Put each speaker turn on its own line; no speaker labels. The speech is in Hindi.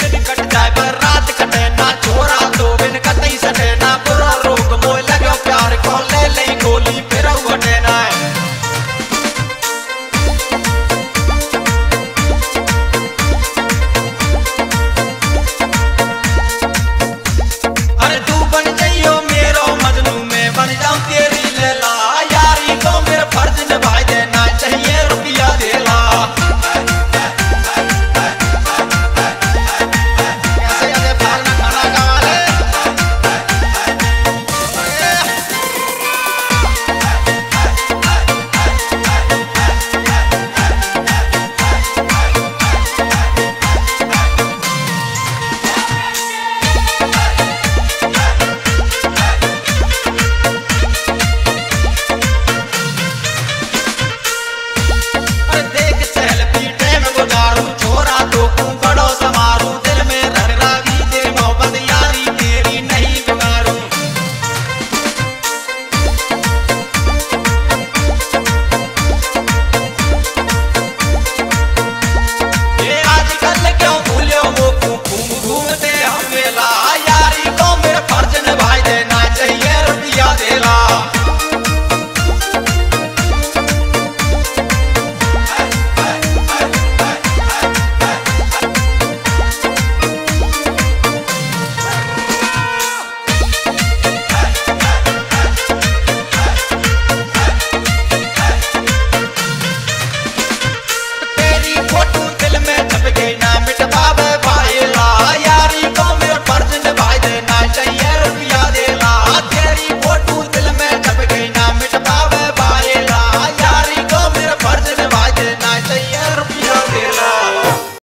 तेरी कट जाए पर